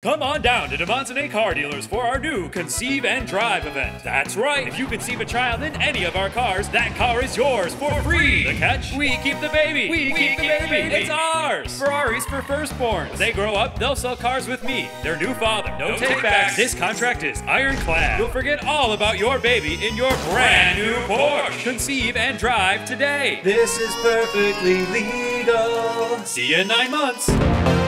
Come on down to Devonsonay Car Dealers for our new Conceive and Drive event. That's right, if you conceive a child in any of our cars, that car is yours for free. The catch? We keep the baby. We, keep, the, baby. It's ours. Ferraris for firstborns. When they grow up, they'll sell cars with me, their new father. No, take backs This contract is ironclad. You'll forget all about your baby in your brand new Porsche. Conceive and drive today. This is perfectly legal. See you in nine months.